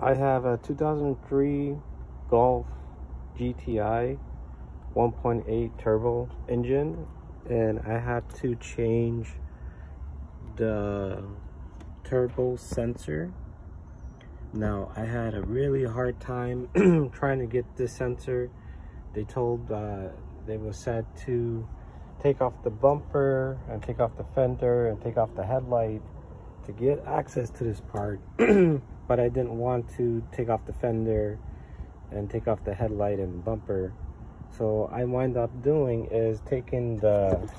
I have a 2003 Golf GTI 1.8 turbo engine and I had to change the turbo sensor. Now I had a really hard time trying to get this sensor. They told uh, they were said to take off the bumper and take off the fender and take off the headlight to get access to this part but I didn't want to take off the fender and take off the headlight and bumper. So I wind up doing is taking the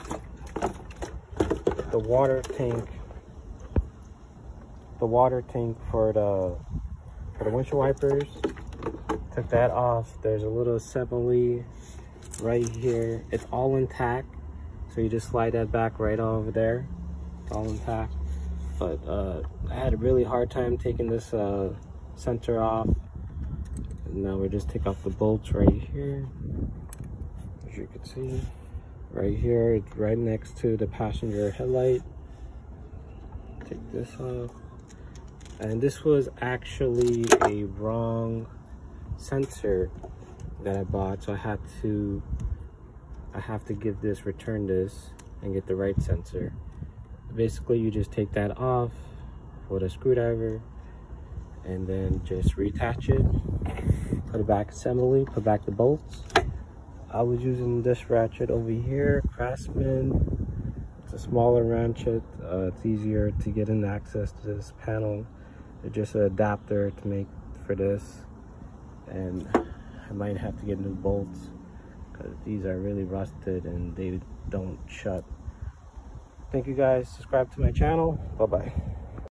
the water tank the water tank for the for the windshield wipers. Took that off. There's a little assembly right here. It's all intact. So you just slide that back right over there. It's all intact but uh, I had a really hard time taking this uh, sensor off. And now we just take off the bolts right here. As you can see right here right next to the passenger headlight. Take this off. And this was actually a wrong sensor that I bought so I had to I have to give this return this and get the right sensor basically you just take that off with a screwdriver and then just reattach it put it back assembly put back the bolts. I was using this ratchet over here Craftsman. It's a smaller ratchet. Uh, it's easier to get in access to this panel. It's just an adapter to make for this. And I might have to get new bolts because these are really rusted and they don't shut thank you guys. Subscribe to my channel. Bye bye